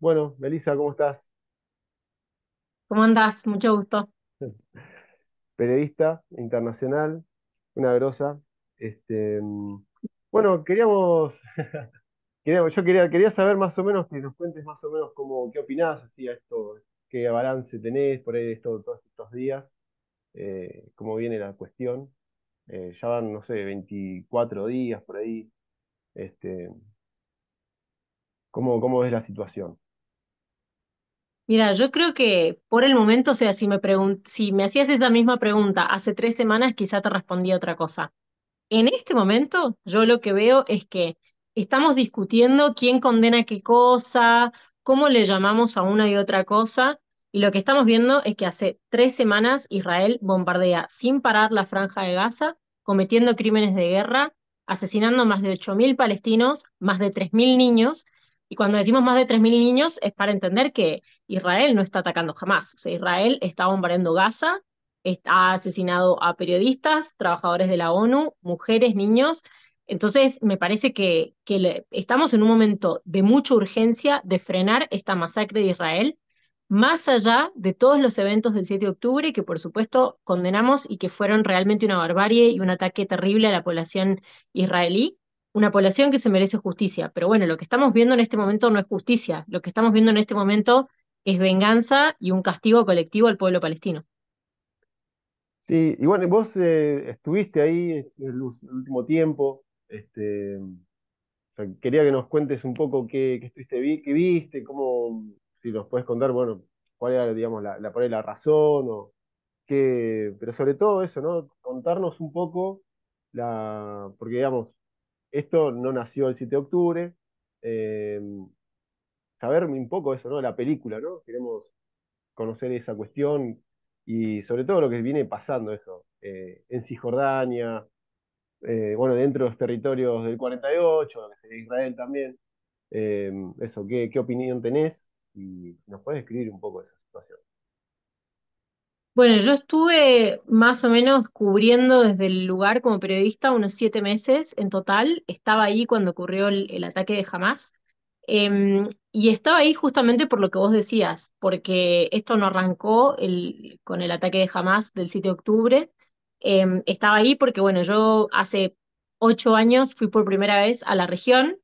Bueno, Melissa, ¿cómo estás? ¿Cómo andás? Mucho gusto. Periodista internacional, una grosa. Este, bueno, queríamos, queríamos- yo quería, quería saber más o menos, que nos cuentes más o menos cómo, qué opinás así a esto, qué balance tenés por ahí esto, todos estos días, eh, cómo viene la cuestión. Eh, ya van, no sé, 24 días por ahí. Este, ¿cómo, cómo ves la situación? Mira, yo creo que por el momento, o sea, si me si me hacías esa misma pregunta hace tres semanas, quizá te respondía otra cosa. En este momento, yo lo que veo es que estamos discutiendo quién condena qué cosa, cómo le llamamos a una y otra cosa, y lo que estamos viendo es que hace tres semanas Israel bombardea sin parar la franja de Gaza, cometiendo crímenes de guerra, asesinando más de 8.000 palestinos, más de 3.000 niños, y cuando decimos más de 3.000 niños es para entender que Israel no está atacando jamás, o sea, Israel está bombardeando Gaza ha asesinado a periodistas, trabajadores de la ONU, mujeres, niños. Entonces, me parece que, estamos en un momento de mucha urgencia de frenar esta masacre de Israel, más allá de todos los eventos del 7 de octubre, que por supuesto condenamos y que fueron realmente una barbarie y un ataque terrible a la población israelí, una población que se merece justicia. Pero bueno, lo que estamos viendo en este momento no es justicia, lo que estamos viendo en este momento es venganza y un castigo colectivo al pueblo palestino. Sí, y bueno, vos eh, estuviste ahí el, u- el último tiempo. Este, quería que nos cuentes un poco qué, estuviste, vi- qué viste, cómo, si nos puedes contar, bueno, cuál era, digamos, la, la, la razón, o qué, pero sobre todo eso, ¿no? Contarnos un poco la, porque digamos, esto no nació el 7 de octubre, eh, saber un poco eso, ¿no? La película, ¿no? Queremos conocer esa cuestión y sobre todo lo que viene pasando eso, eh, en Cisjordania, eh, bueno, dentro de los territorios del 48, lo que sería Israel también. Eh, eso, ¿qué, qué opinión tenés? Y nos puedes describir un poco esa situación. Bueno, yo estuve más o menos cubriendo desde el lugar como periodista unos siete meses en total. Estaba ahí cuando ocurrió el, el ataque de Hamas. Em, y estaba ahí justamente por lo que vos decías, porque esto no arrancó el- con el ataque de Hamas del 7 de octubre. Em, estaba ahí porque, bueno, yo hace ocho años fui por primera vez a la región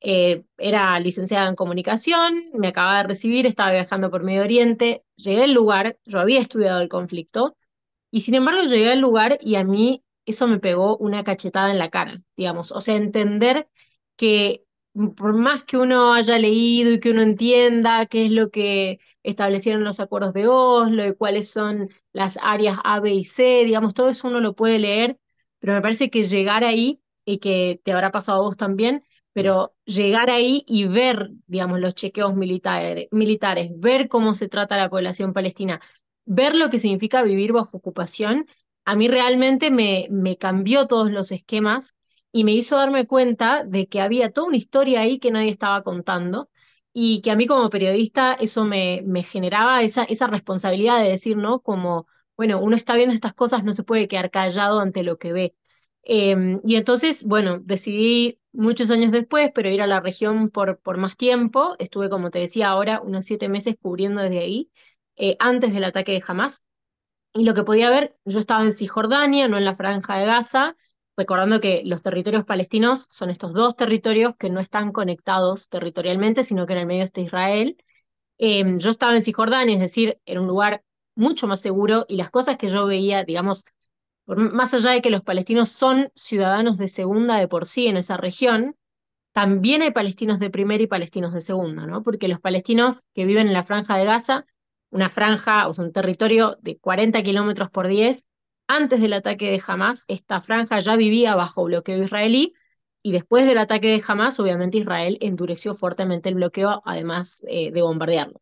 eh, era licenciada en comunicación, me acababa de recibir, estaba viajando por Medio Oriente, llegué al lugar, yo había estudiado el conflicto, y sin embargo llegué al lugar y a mí eso me pegó una cachetada en la cara, digamos, o sea, entender que por más que uno haya leído y que uno entienda qué es lo que establecieron los acuerdos de Oslo y cuáles son las áreas A, B y C, digamos, todo eso uno lo puede leer, pero me parece que llegar ahí, y que te habrá pasado a vos también, Mm. pero llegar ahí y ver, digamos, los chequeos militares, militares, ver cómo se trata a la población palestina, ver lo que significa vivir bajo ocupación, a mí realmente me, me cambió todos los esquemas y me hizo darme cuenta de que había toda una historia ahí que nadie estaba contando y que a mí como periodista eso me, me generaba esa, esa responsabilidad de decir, ¿no? Como, bueno, uno está viendo estas cosas, no se puede quedar callado ante lo que ve. Eh, y entonces, bueno, decidí muchos años después, pero ir a la región por, por más tiempo. Estuve, como te decía ahora, unos siete meses cubriendo desde ahí, eh, antes del ataque de Hamas. Y lo que podía ver, yo estaba en Cisjordania, no en la Franja de Gaza, recordando que los territorios palestinos son estos dos territorios que no están conectados territorialmente, sino que en el medio está Israel. Eh, yo estaba en Cisjordania, es decir, era un lugar mucho más seguro y las cosas que yo veía, digamos, más allá de que los palestinos son ciudadanos de segunda de por sí en esa región, también hay palestinos de primera y palestinos de segunda, ¿no? Porque los palestinos que viven en la franja de Gaza, una franja, o un territorio de 40 kilómetros por 10, antes del ataque de Hamas, esta franja ya vivía bajo bloqueo israelí, y después del ataque de Hamas, obviamente Israel endureció fuertemente el bloqueo, además eh, de bombardearlo.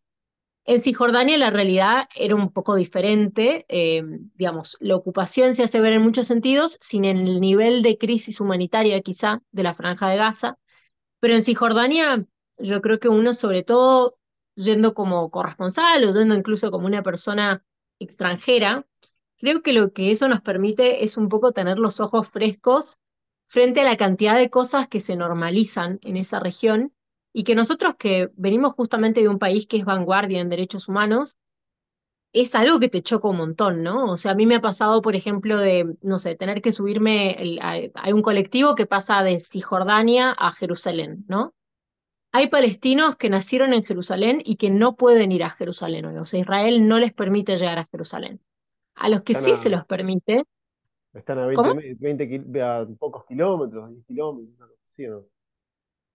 En Cisjordania la realidad era un poco diferente, eh, digamos, la ocupación se hace ver en muchos sentidos, sin el nivel de crisis humanitaria quizá de la franja de Gaza, pero en Cisjordania yo creo que uno sobre todo yendo como corresponsal o yendo incluso como una persona extranjera, creo que lo que eso nos permite es un poco tener los ojos frescos frente a la cantidad de cosas que se normalizan en esa región y que nosotros que venimos justamente de un país que es vanguardia en derechos humanos, es algo que te choca un montón, ¿no? O sea, a mí me ha pasado, por ejemplo, de, no sé, tener que subirme, hay un colectivo que pasa de Cisjordania a Jerusalén, ¿no? Hay palestinos que nacieron en Jerusalén y que no pueden ir a Jerusalén hoy. O sea, Israel no les permite llegar a Jerusalén. A los que Están sí se los permite, están a 20, ¿cómo? me- 20 kil- a pocos kilómetros, 10 kilómetros, así, ¿o no?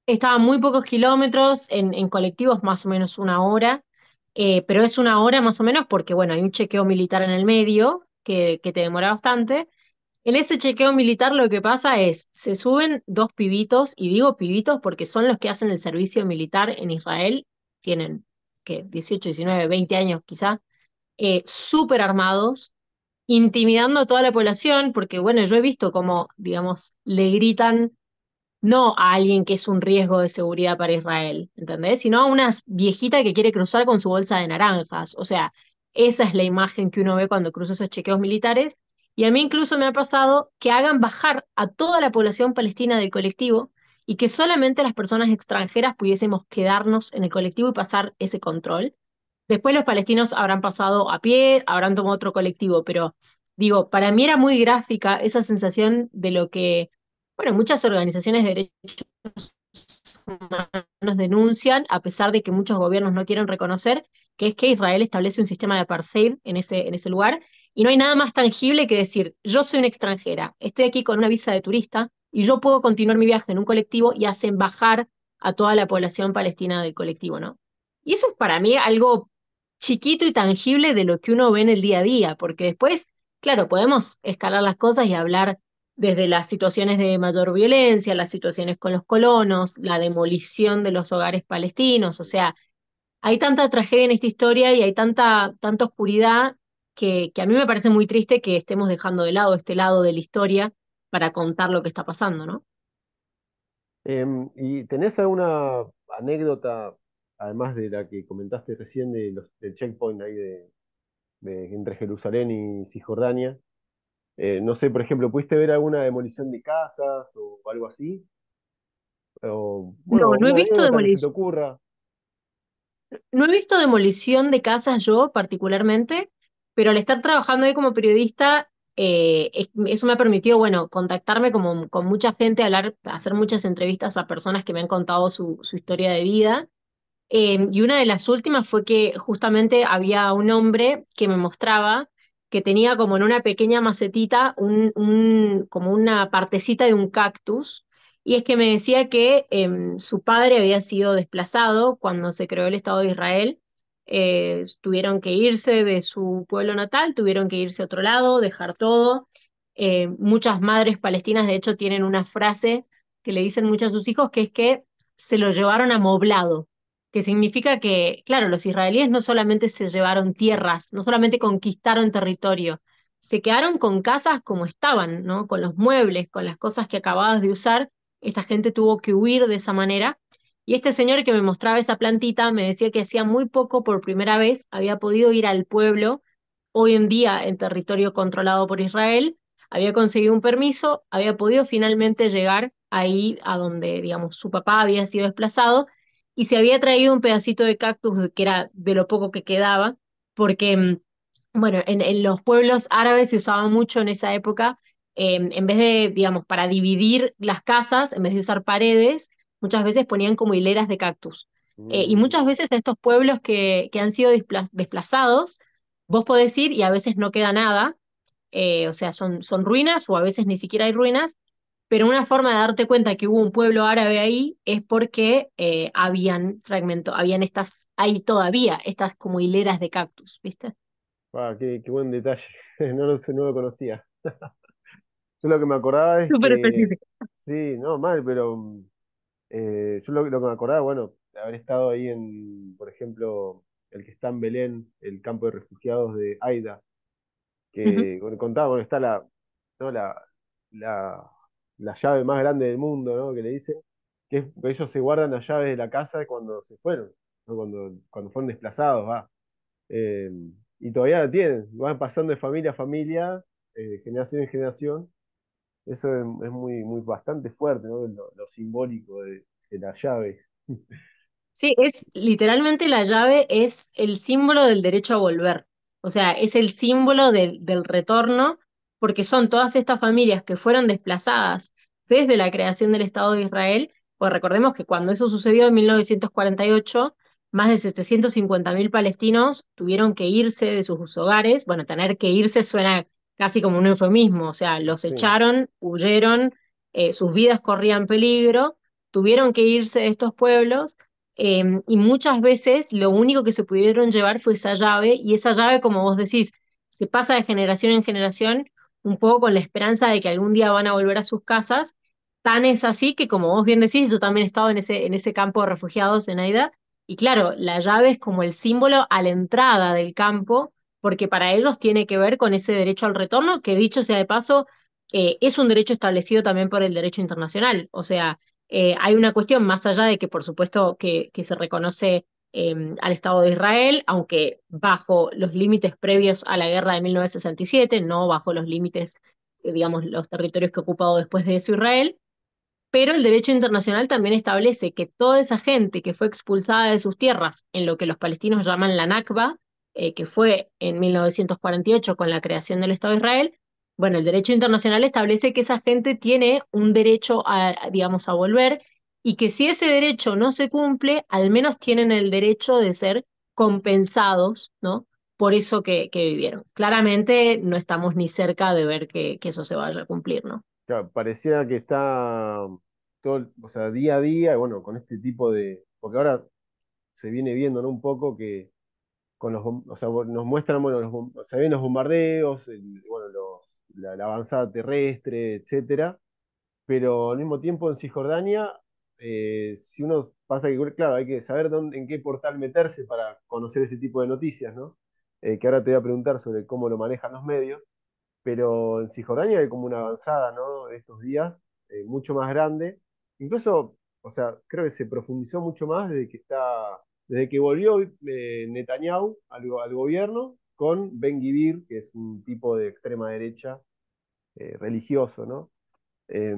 Estaban muy pocos kilómetros, en, en colectivos más o menos una hora, eh, pero es una hora más o menos porque, bueno, hay un chequeo militar en el medio que, que te demora bastante. En ese chequeo militar lo que pasa es, se suben dos pibitos, y digo pibitos porque son los que hacen el servicio militar en Israel, tienen, que 18, 19, 20 años quizá, eh, súper armados, intimidando a toda la población, porque bueno, yo he visto como, digamos, le gritan no a alguien que es un riesgo de seguridad para Israel, ¿entendés? Sino a una viejita que quiere cruzar con su bolsa de naranjas. O sea, esa es la imagen que uno ve cuando cruza esos chequeos militares. Y a mí incluso me ha pasado que hagan bajar a toda la población palestina del colectivo y que solamente las personas extranjeras pudiésemos quedarnos en el colectivo y pasar ese control. Después los palestinos habrán pasado a pie, habrán tomado otro colectivo, pero digo, para mí era muy gráfica esa sensación de lo que, bueno, muchas organizaciones de derechos humanos denuncian, a pesar de que muchos gobiernos no quieren reconocer, que es que Israel establece un sistema de apartheid en ese, en ese lugar, y no hay nada más tangible que decir, yo soy una extranjera, estoy aquí con una visa de turista, y yo puedo continuar mi viaje en un colectivo y hacen bajar a toda la población palestina del colectivo, ¿no? Y eso es para mí algo chiquito y tangible de lo que uno ve en el día a día, porque después, claro, podemos escalar las cosas y hablar desde las situaciones de mayor violencia, las situaciones con los colonos, la demolición de los hogares palestinos, o sea, hay tanta tragedia en esta historia y hay tanta, tanta oscuridad que, a mí me parece muy triste que estemos dejando de lado este lado de la historia para contar lo que está pasando, ¿no? Em, ¿y tenés alguna anécdota, además de la que comentaste recién de los, del checkpoint ahí de, de- entre Jerusalén y Cisjordania? Eh, no sé, por ejemplo, ¿pudiste ver alguna demolición de casas o algo así? O, No, bueno, no he visto demolición ocurra. No he visto demolición de casas yo particularmente, pero al estar trabajando ahí como periodista, eh, es- eso me ha permitido, bueno, contactarme como, con mucha gente, hablar, hacer muchas entrevistas a personas que me han contado su, su historia de vida. Eh, y una de las últimas fue que justamente había un hombre que me mostraba que tenía como en una pequeña macetita un- como una partecita de un cactus. Y es que me decía que em, su padre había sido desplazado cuando se creó el Estado de Israel. Eh, tuvieron que irse de su pueblo natal, tuvieron que irse a otro lado, dejar todo. Eh, muchas madres palestinas, de hecho, tienen una frase que le dicen mucho a sus hijos, que es que se lo llevaron amoblado que significa que, claro, los israelíes no solamente se llevaron tierras, no solamente conquistaron territorio, se quedaron con casas como estaban, ¿no? Con los muebles, con las cosas que acababas de usar. Esta gente tuvo que huir de esa manera. Y este señor que me mostraba esa plantita me decía que hacía muy poco, por primera vez, había podido ir al pueblo, hoy en día en territorio controlado por Israel, había conseguido un permiso, había podido finalmente llegar ahí a donde, digamos, su papá había sido desplazado y se había traído un pedacito de cactus que era de lo poco que quedaba, porque, mm, bueno, en, en los pueblos árabes se usaba mucho en esa época, eh, en vez de, digamos, para dividir las casas, en vez de usar paredes, muchas veces ponían como hileras de cactus. Eh, y Mm, muchas veces en estos pueblos que, que han sido despla- desplazados, vos podés ir y a veces no queda nada, eh, o sea, son, son ruinas o a veces ni siquiera hay ruinas, pero una forma de darte cuenta que hubo un pueblo árabe ahí es porque eh, habían fragmentos, habían estas, hay todavía estas como hileras de cactus, ¿viste? qué, qué buen detalle. No lo sé, no lo conocía. Yo lo que me acordaba es Súper que, específico. sí, no, mal, pero eh, yo lo, lo que me acordaba, bueno, de haber estado ahí en, por ejemplo, el que está en Belén, el campo de refugiados de Aida, que bueno, contaba, bueno, está la, ¿no? la, la, la llave más grande del mundo, ¿no? Que le dicen, que ellos se guardan las llaves de la casa cuando se fueron, ¿no? Cuando, cuando fueron desplazados, va. Eh, y todavía la tienen, van pasando de familia a familia, eh, generación en generación. Eso es, muy, muy bastante fuerte, ¿no? Lo, simbólico de, la llave. Sí, es literalmente la llave es el símbolo del derecho a volver. O sea, es el símbolo del retorno, porque son todas estas familias que fueron desplazadas desde la creación del Estado de Israel. Pues recordemos que cuando eso sucedió en 1948, más de 750.000 palestinos tuvieron que irse de sus hogares. Bueno, tener que irse suena casi como un eufemismo, o sea, los Sí, echaron, huyeron, eh, sus vidas corrían peligro, tuvieron que irse de estos pueblos eh, y muchas veces lo único que se pudieron llevar fue esa llave, y esa llave, como vos decís, se pasa de generación en generación, un poco con la esperanza de que algún día van a volver a sus casas. Tan es así que, como vos bien decís, yo también he estado en ese, en ese campo de refugiados en Aida, y claro, la llave es como el símbolo a la entrada del campo, porque para ellos tiene que ver con ese derecho al retorno, que dicho sea de paso, eh, es un derecho establecido también por el derecho internacional. O sea, eh, hay una cuestión más allá de que, por supuesto, que, que se reconoce eh, al Estado de Israel, aunque bajo los límites previos a la guerra de 1967, no bajo los límites, eh, digamos, los territorios que ha ocupado después de eso Israel. Pero el derecho internacional también establece que toda esa gente que fue expulsada de sus tierras en lo que los palestinos llaman la Nakba, eh, que fue en 1948 con la creación del Estado de Israel, bueno, el derecho internacional establece que esa gente tiene un derecho a, digamos, a volver y que si ese derecho no se cumple, al menos tienen el derecho de ser compensados, ¿no? Por eso que, que vivieron. Claramente no estamos ni cerca de ver que, eso se vaya a cumplir, ¿no? claro, parecía que está todo, o sea, día a día, bueno, con este tipo de, porque ahora se viene viendo, ¿no? Un poco que con los, o sea, nos muestran, bueno, los, se ven los bombardeos, bueno, los, la, la avanzada terrestre, etcétera, pero al mismo tiempo en Cisjordania, eh, si uno pasa que, claro, hay que saber dónde, en qué portal meterse para conocer ese tipo de noticias, ¿no? Eh, que ahora te voy a preguntar sobre cómo lo manejan los medios, pero en Cisjordania hay como una avanzada, ¿no? Estos días, eh, mucho más grande, incluso, o sea, creo que se profundizó mucho más desde que está, desde que volvió Netanyahu al, al gobierno con Ben Gvir, que es un tipo de extrema derecha religioso, ¿no? eh,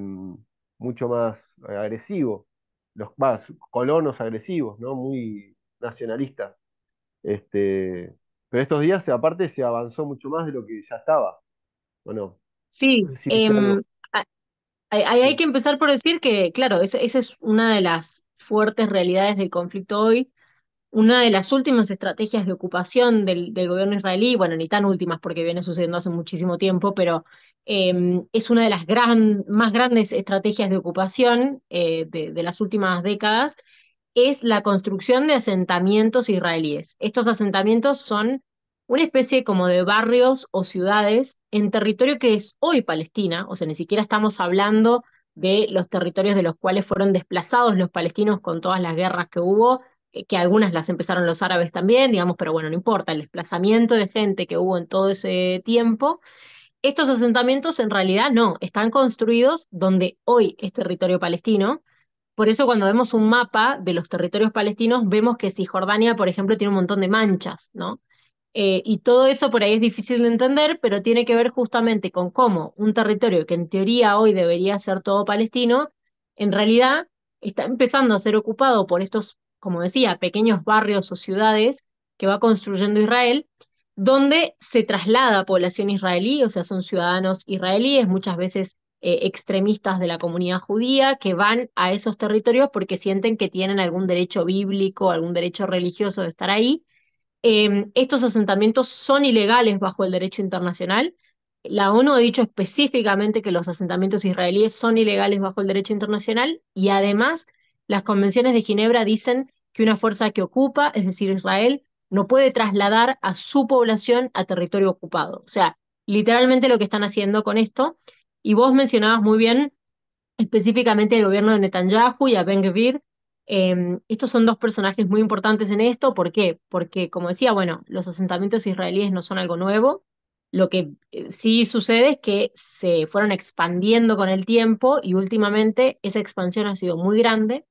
mucho más agresivo, los más colonos agresivos, ¿no? Muy nacionalistas. Este, pero estos días, aparte, se avanzó mucho más de lo que ya estaba, ¿o no? Sí, No sé si viste em, hay, hay- que empezar por decir que, claro, esa es una de las fuertes realidades del conflicto hoy. Una de las últimas estrategias de ocupación del, gobierno israelí, bueno, ni tan últimas porque viene sucediendo hace muchísimo tiempo, pero em, es una de las más grandes estrategias de ocupación eh, de, de las últimas décadas, es la construcción de asentamientos israelíes. Estos asentamientos son una especie como de barrios o ciudades en territorio que es hoy Palestina, o sea, ni siquiera estamos hablando de los territorios de los cuales fueron desplazados los palestinos con todas las guerras que hubo, que algunas las empezaron los árabes también, digamos, pero bueno, no importa, el desplazamiento de gente que hubo en todo ese tiempo. Estos asentamientos en realidad no, están construidos donde hoy es territorio palestino, por eso cuando vemos un mapa de los territorios palestinos, vemos que Cisjordania, por ejemplo, tiene un montón de manchas, ¿no? Eh, y todo eso por ahí es difícil de entender, pero tiene que ver justamente con cómo un territorio que en teoría hoy debería ser todo palestino, en realidad está empezando a ser ocupado por estos, como decía, pequeños barrios o ciudades que va construyendo Israel, donde se traslada población israelí, o sea, son ciudadanos israelíes, muchas veces eh, extremistas de la comunidad judía que van a esos territorios porque sienten que tienen algún derecho bíblico, algún derecho religioso de estar ahí. Eh, estos asentamientos son ilegales bajo el derecho internacional. La ONU ha dicho específicamente que los asentamientos israelíes son ilegales bajo el derecho internacional y además las convenciones de Ginebra dicen que una fuerza que ocupa, es decir, Israel, no puede trasladar a su población a territorio ocupado. O sea, literalmente lo que están haciendo con esto. Y vos mencionabas muy bien específicamente al gobierno de Netanyahu y a Ben Gvir. Eh, estos son dos personajes muy importantes en esto. ¿Por qué? Porque, como decía, bueno, los asentamientos israelíes no son algo nuevo. Lo que eh, sí sucede es que se fueron expandiendo con el tiempo y últimamente esa expansión ha sido muy grande.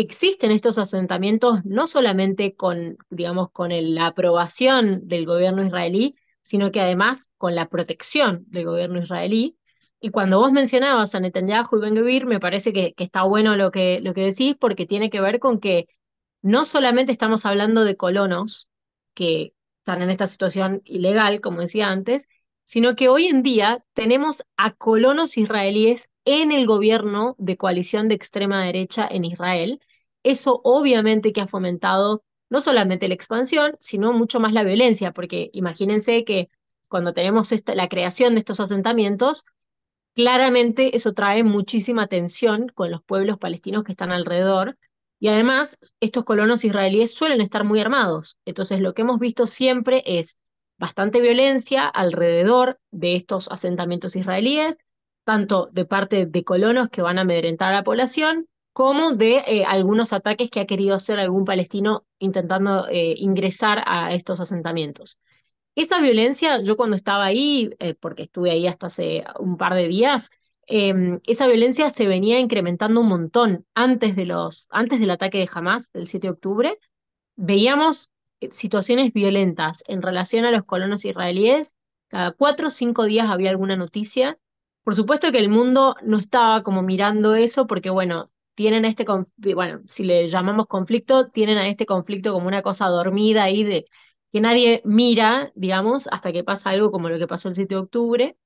Existen estos asentamientos no solamente con, digamos, con la aprobación del gobierno israelí, sino que además con la protección del gobierno israelí. Y cuando vos mencionabas a Netanyahu y Ben Gvir, me parece que, que está bueno lo que, lo que decís porque tiene que ver con que no solamente estamos hablando de colonos que están en esta situación ilegal, como decía antes, sino que hoy en día tenemos a colonos israelíes en el gobierno de coalición de extrema derecha en Israel. Eso obviamente que ha fomentado no solamente la expansión, sino mucho más la violencia, porque imagínense que cuando tenemos la creación de estos asentamientos, claramente eso trae muchísima tensión con los pueblos palestinos que están alrededor. Y además, estos colonos israelíes suelen estar muy armados. Entonces, lo que hemos visto siempre es bastante violencia alrededor de estos asentamientos israelíes, tanto de parte de colonos que van a amedrentar a la población, como de eh, algunos ataques que ha querido hacer algún palestino intentando eh, ingresar a estos asentamientos. Esa violencia, yo cuando estaba ahí, eh, porque estuve ahí hasta hace un par de días, em, esa violencia se venía incrementando un montón antes, de los, antes del ataque de Hamas del 7 de octubre. Veíamos situaciones violentas en relación a los colonos israelíes. Cada cuatro o cinco días había alguna noticia. Por supuesto que el mundo no estaba como mirando eso porque, bueno, tienen este, bueno, si le llamamos conflicto, tienen a este conflicto como una cosa dormida ahí de que nadie mira, digamos, hasta que pasa algo como lo que pasó el 7 de octubre,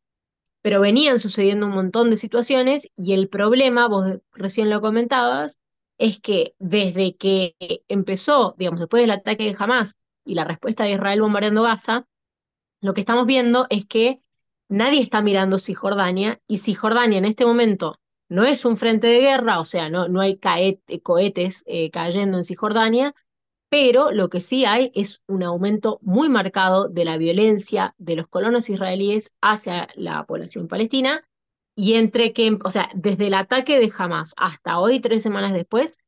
pero venían sucediendo un montón de situaciones y el problema, vos recién lo comentabas, es que desde que empezó, digamos, después del ataque de Hamas y la respuesta de Israel bombardeando Gaza, lo que estamos viendo es que nadie está mirando Cisjordania y Cisjordania en este momento no es un frente de guerra, o sea, no, no hay cohetes eh, cayendo en Cisjordania, pero lo que sí hay es un aumento muy marcado de la violencia de los colonos israelíes hacia la población palestina, y entre que, o sea, desde el ataque de Hamas hasta hoy, tres semanas después,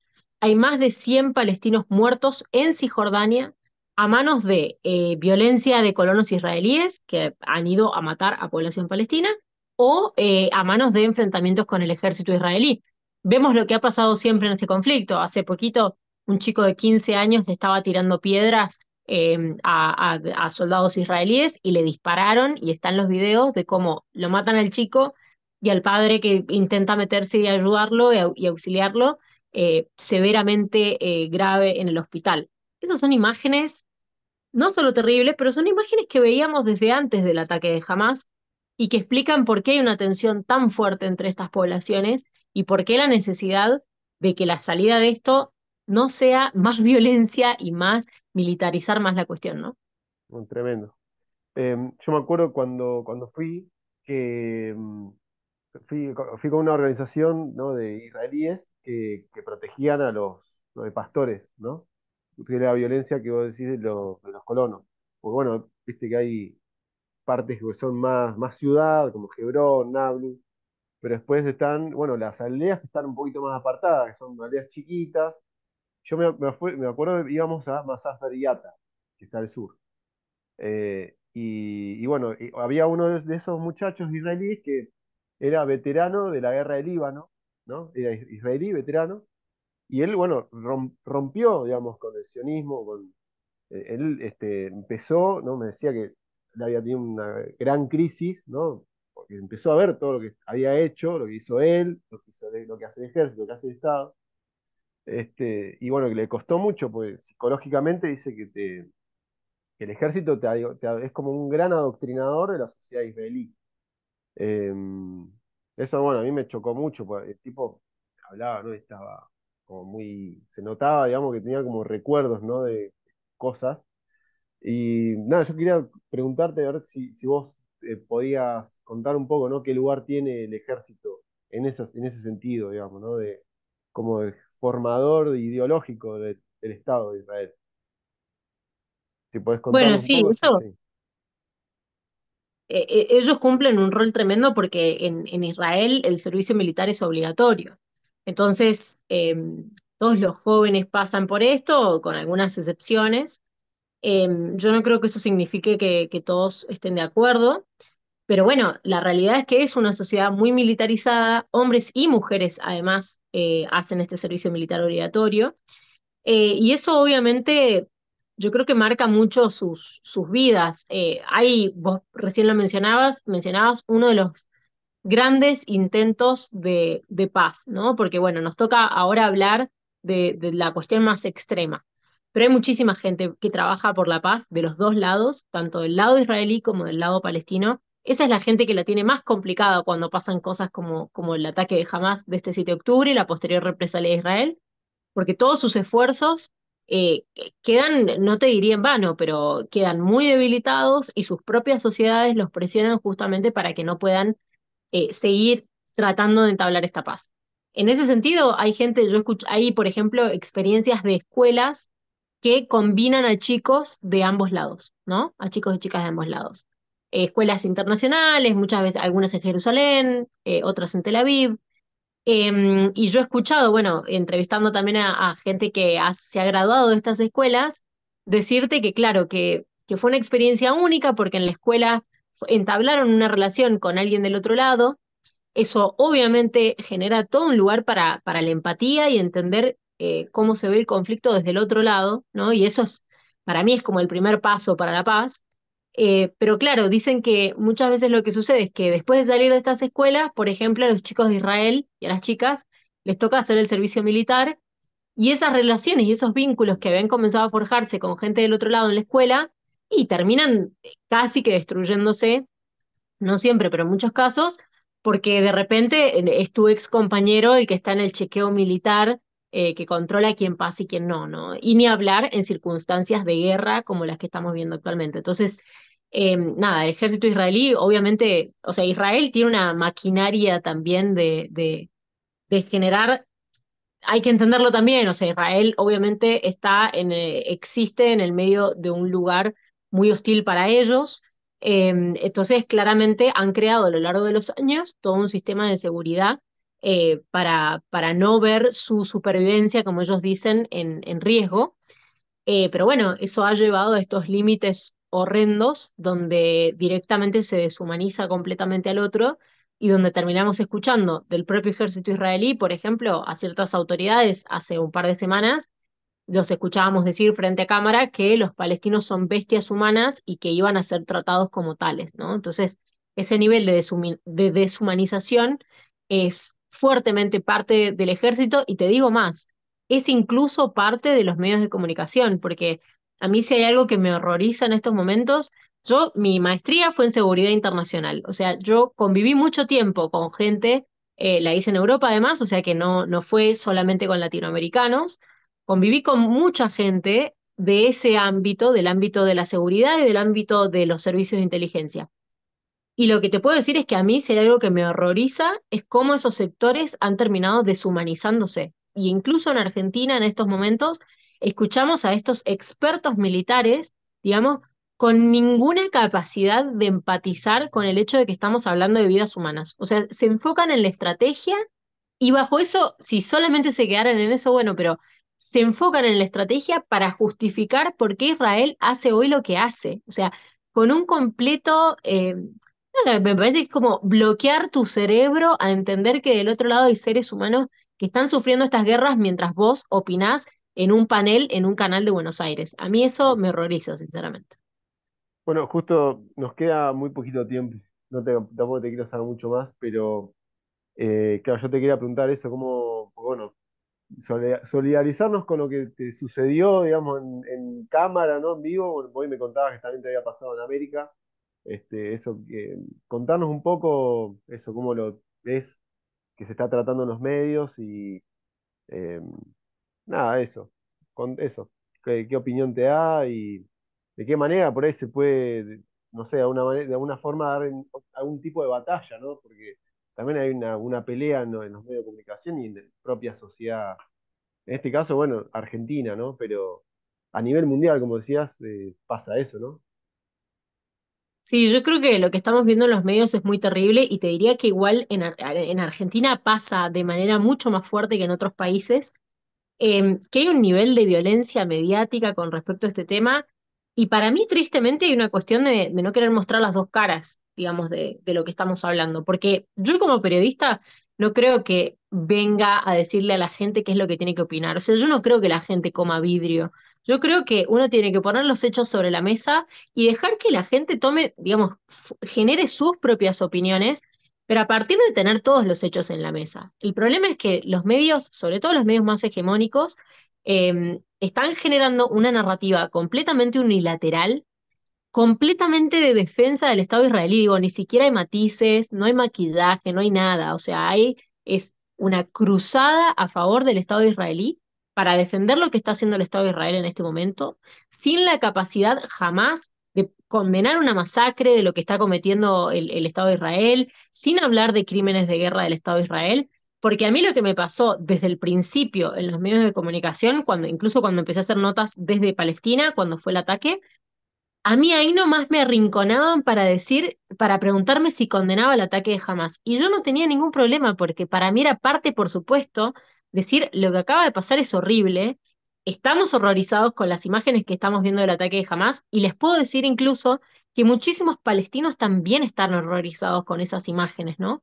hay más de 100 palestinos muertos en Cisjordania a manos de eh, violencia de colonos israelíes que han ido a matar a población palestina o eh, a manos de enfrentamientos con el ejército israelí. Vemos lo que ha pasado siempre en este conflicto. Hace poquito un chico de 15 años le estaba tirando piedras em, a, soldados israelíes y le dispararon y están los videos de cómo lo matan al chico y al padre que intenta meterse y ayudarlo y, auxiliarlo eh, severamente eh, grave en el hospital. Esas son imágenes no solo terribles, pero son imágenes que veíamos desde antes del ataque de Hamas y que explican por qué hay una tensión tan fuerte entre estas poblaciones y por qué la necesidad de que la salida de esto no sea más violencia y más militarizar más la cuestión, ¿no? Tremendo. Em, yo me acuerdo cuando, cuando fui, que em, fui, fui, con una organización ¿no? de israelíes que, protegían a los, pastores, ¿no? Que la violencia que vos decís de los, de los colonos. Porque bueno, viste que hay partes que son más, más ciudad, como Hebrón, Nablus, pero después están, bueno, las aldeas que están un poquito más apartadas, que son aldeas chiquitas, yo me, me, acuerdo que íbamos a Masaf que está al sur. Eh, y, bueno, había uno de, esos muchachos israelíes que era veterano de la guerra del Líbano, ¿no? Era israelí, veterano. Y él, bueno, rompió, digamos, con el sionismo, con, eh, él este, empezó, ¿no? Me decía que había tenido una gran crisis, ¿no? Porque empezó a ver todo lo que había hecho, lo que hizo él, lo que, hizo, lo que hace el ejército, lo que hace el Estado. Este, y bueno, que le costó mucho, pues psicológicamente dice que, te, el ejército te, es como un gran adoctrinador de la sociedad israelí. Em, eso, bueno, a mí me chocó mucho, porque el tipo hablaba, ¿no? Estaba como muy, se notaba, digamos, que tenía como recuerdos, ¿no? De cosas. Y nada, yo quería preguntarte, a ver si, si vos eh, podías contar un poco, ¿no? ¿Qué lugar tiene el ejército en, esas, en ese sentido, digamos, ¿no? De, como de formador ideológico del Estado de Israel. Si podés contar bueno, un sí, poco, eso. Eh, eh, ellos cumplen un rol tremendo porque en, en, Israel el servicio militar es obligatorio. Entonces, em, todos los jóvenes pasan por esto, con algunas excepciones. Em, yo no creo que eso signifique que, todos estén de acuerdo. Pero bueno, la realidad es que es una sociedad muy militarizada, hombres y mujeres además eh, hacen este servicio militar obligatorio, eh, y eso obviamente yo creo que marca mucho sus, sus vidas. Eh, vos recién lo mencionabas, mencionabas uno de los grandes intentos de, de paz, ¿no? Porque bueno, nos toca ahora hablar de la cuestión más extrema. Pero hay muchísima gente que trabaja por la paz de los dos lados, tanto del lado israelí como del lado palestino. Esa es la gente que la tiene más complicada cuando pasan cosas como, como el ataque de Hamas de este 7 de octubre y la posterior represalia de Israel, porque todos sus esfuerzos eh, quedan, no te diría en vano, pero quedan muy debilitados y sus propias sociedades los presionan justamente para que no puedan eh, seguir tratando de entablar esta paz. En ese sentido, hay gente, yo escucho, hay, por ejemplo, experiencias de escuelas que combinan a chicos de ambos lados, ¿no? A chicos y chicas de ambos lados. Escuelas internacionales, muchas veces algunas en Jerusalén, eh, otras en Tel Aviv. Em, y yo he escuchado, bueno, entrevistando también a, gente que se ha graduado de estas escuelas, decirte que, claro, que, que fue una experiencia única porque en la escuela entablaron una relación con alguien del otro lado. Eso obviamente genera todo un lugar para, para la empatía y entender eh, cómo se ve el conflicto desde el otro lado, ¿no? Y eso es, para mí es como el primer paso para la paz. Eh, pero claro, dicen que muchas veces lo que sucede es que después de salir de estas escuelas, por ejemplo, a los chicos de Israel y a las chicas les toca hacer el servicio militar y esas relaciones y esos vínculos que habían comenzado a forjarse con gente del otro lado en la escuela y terminan casi que destruyéndose, no siempre, pero en muchos casos, porque de repente es tu ex compañero el que está en el chequeo militar eh, que controla quién pasa y quién no, ¿no? Y ni hablar en circunstancias de guerra como las que estamos viendo actualmente. Entonces, eh, nada, el ejército israelí, obviamente, o sea, Israel tiene una maquinaria también de, de, de generar hay que entenderlo también, o sea, Israel obviamente está en, eh, existe en el medio de un lugar muy hostil para ellos, em, entonces claramente han creado a lo largo de los años todo un sistema de seguridad eh, para, para no ver su supervivencia, como ellos dicen, en, en riesgo. Eh, pero bueno, eso ha llevado a estos límites horrendos donde directamente se deshumaniza completamente al otro y donde terminamos escuchando del propio ejército israelí, por ejemplo, a ciertas autoridades hace un par de semanas, los escuchábamos decir frente a cámara que los palestinos son bestias humanas y que iban a ser tratados como tales, ¿no? Entonces, ese nivel de, de deshumanización es fuertemente parte del ejército y te digo más, es incluso parte de los medios de comunicación, porque a mí si hay algo que me horroriza en estos momentos, yo, mi maestría fue en seguridad internacional, o sea, yo conviví mucho tiempo con gente, eh, la hice en Europa además, o sea que no, no fue solamente con latinoamericanos, conviví con mucha gente de ese ámbito, del ámbito de la seguridad y del ámbito de los servicios de inteligencia. Y lo que te puedo decir es que a mí si hay algo que me horroriza es cómo esos sectores han terminado deshumanizándose. Y incluso en Argentina en estos momentos escuchamos a estos expertos militares, digamos, con ninguna capacidad de empatizar con el hecho de que estamos hablando de vidas humanas. O sea, se enfocan en la estrategia y bajo eso, si solamente se quedaran en eso, bueno, pero se enfocan en la estrategia para justificar por qué Israel hace hoy lo que hace. O sea, con un completo eh, me parece que es como bloquear tu cerebro a entender que del otro lado hay seres humanos que están sufriendo estas guerras mientras vos opinás en un panel en un canal de Buenos Aires. A mí eso me horroriza, sinceramente. Bueno, justo nos queda muy poquito tiempo, no te, tampoco te quiero saber mucho más, pero eh, claro, yo te quería preguntar eso, cómo, bueno, solidarizarnos con lo que te sucedió, digamos, en, cámara, ¿no? En vivo, hoy me contabas que también te había pasado en América, este, eso, que, contarnos un poco eso, cómo lo ves que se está tratando en los medios y eh, nada, eso, con eso, ¿Qué, opinión te da y de qué manera por ahí se puede, no sé, de alguna, manera, de forma dar algún tipo de batalla, ¿no? Porque también hay una, una pelea en los medios de comunicación y en la propia sociedad, en este caso, bueno, Argentina, ¿no? Pero a nivel mundial, como decías, eh, pasa eso, ¿no? Sí, yo creo que lo que estamos viendo en los medios es muy terrible y te diría que igual en, en Argentina pasa de manera mucho más fuerte que en otros países, em, que hay un nivel de violencia mediática con respecto a este tema y para mí tristemente hay una cuestión de, de no querer mostrar las dos caras, digamos, de, de lo que estamos hablando, porque yo como periodista no creo que venga a decirle a la gente qué es lo que tiene que opinar, o sea, yo no creo que la gente coma vidrio. Yo creo que uno tiene que poner los hechos sobre la mesa y dejar que la gente tome, digamos, genere sus propias opiniones pero a partir de tener todos los hechos en la mesa. El problema es que los medios, sobre todo los medios más hegemónicos, eh, están generando una narrativa completamente unilateral, completamente de defensa del Estado israelí. Digo, ni siquiera hay matices, no hay maquillaje, no hay nada. O sea, hay es una cruzada a favor del Estado israelí para defender lo que está haciendo el Estado de Israel en este momento, sin la capacidad jamás de condenar una masacre de lo que está cometiendo el, el, Estado de Israel, sin hablar de crímenes de guerra del Estado de Israel, porque a mí lo que me pasó desde el principio en los medios de comunicación, cuando incluso cuando empecé a hacer notas desde Palestina, cuando fue el ataque, a mí ahí nomás me arrinconaban para decir, para preguntarme si condenaba el ataque de Hamas. Y yo no tenía ningún problema, porque para mí era parte, por supuesto, decir lo que acaba de pasar es horrible. Estamos horrorizados con las imágenes que estamos viendo del ataque de Hamas, y les puedo decir incluso que muchísimos palestinos también están horrorizados con esas imágenes, ¿no?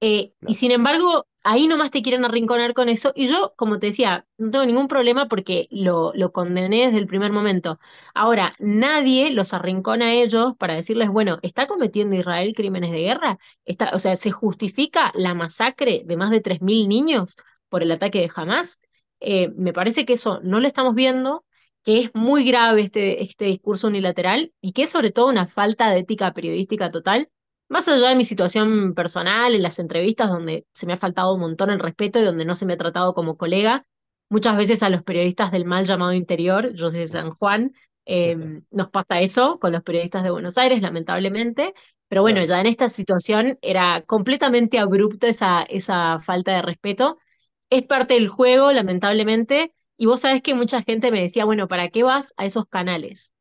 Eh, y sin embargo, ahí nomás te quieren arrinconar con eso. Y yo, como te decía, no tengo ningún problema porque lo, lo condené desde el primer momento. Ahora, nadie los arrincona a ellos para decirles, bueno, ¿está cometiendo Israel crímenes de guerra? ¿Está, o sea, ¿se justifica la masacre de más de 3.000 niños por el ataque de Hamas? Eh, me parece que eso no lo estamos viendo, que es muy grave este, este discurso unilateral y que es sobre todo una falta de ética periodística total más allá de mi situación personal, en las entrevistas donde se me ha faltado un montón el respeto y donde no se me ha tratado como colega, muchas veces a los periodistas del mal llamado interior, yo soy de San Juan, eh, nos pasa eso con los periodistas de Buenos Aires, lamentablemente, pero bueno, ya en esta situación era completamente abrupta esa, esa falta de respeto. Es parte del juego, lamentablemente, y vos sabés que mucha gente me decía, bueno, ¿para qué vas a esos canales?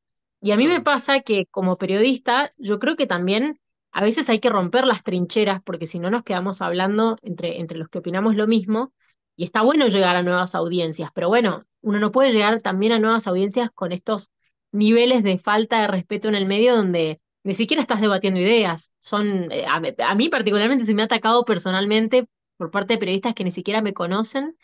Y a mí me pasa que como periodista, yo creo que también a veces hay que romper las trincheras porque si no nos quedamos hablando entre, entre los que opinamos lo mismo y está bueno llegar a nuevas audiencias, pero bueno, uno no puede llegar también a nuevas audiencias con estos niveles de falta de respeto en el medio donde ni siquiera estás debatiendo ideas. Son, eh, a, mí particularmente se me ha atacado personalmente por parte de periodistas que ni siquiera me conocen,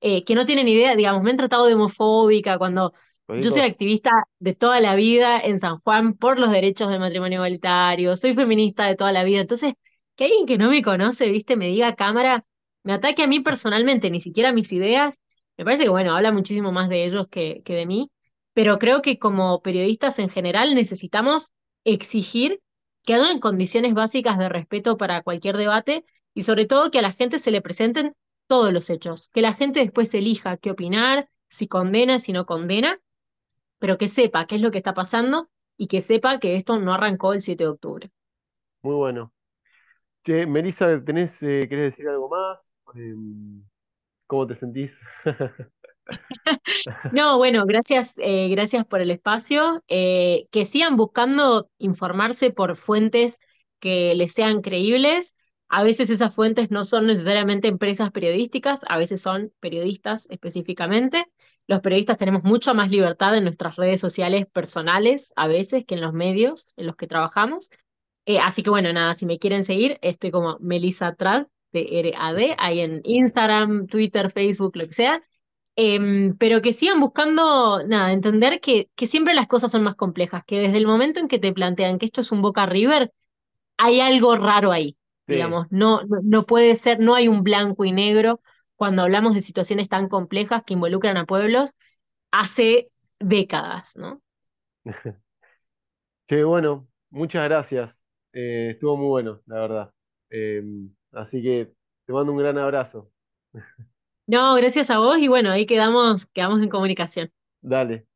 eh, que no tienen idea, digamos, me han tratado de homofóbica cuando yo soy activista de toda la vida en San Juan por los derechos del matrimonio igualitario, soy feminista de toda la vida, entonces que alguien que no me conoce, viste, me diga cámara, me ataque a mí personalmente, ni siquiera mis ideas, me parece que bueno, habla muchísimo más de ellos que, que de mí, pero creo que como periodistas en general necesitamos exigir que hayan condiciones básicas de respeto para cualquier debate y sobre todo que a la gente se le presenten todos los hechos, que la gente después elija qué opinar, si condena, si no condena, pero que sepa qué es lo que está pasando y que sepa que esto no arrancó el 7 de octubre. Muy bueno. Che, Melissa, ¿tenés, eh, ¿querés decir algo más? Em, ¿Cómo te sentís? No, bueno, gracias, eh, gracias por el espacio. Eh, que sigan buscando informarse por fuentes que les sean creíbles. A veces esas fuentes no son necesariamente empresas periodísticas, a veces son periodistas específicamente. Los periodistas tenemos mucha más libertad en nuestras redes sociales personales a veces que en los medios en los que trabajamos. Eh, así que bueno, nada, si me quieren seguir, estoy como Melissa Trad, T-R-A-D, ahí en Instagram, Twitter, Facebook, lo que sea. Em, pero que sigan buscando, nada, entender que, que siempre las cosas son más complejas, que desde el momento en que te plantean que esto es un Boca River, hay algo raro ahí, digamos, no, no, no puede ser, no hay un blanco y negro, cuando hablamos de situaciones tan complejas que involucran a pueblos hace décadas, ¿no? Sí, bueno, muchas gracias. Eh, estuvo muy bueno, la verdad. Eh, así que te mando un gran abrazo. No, gracias a vos y bueno, ahí quedamos, quedamos en comunicación. Dale.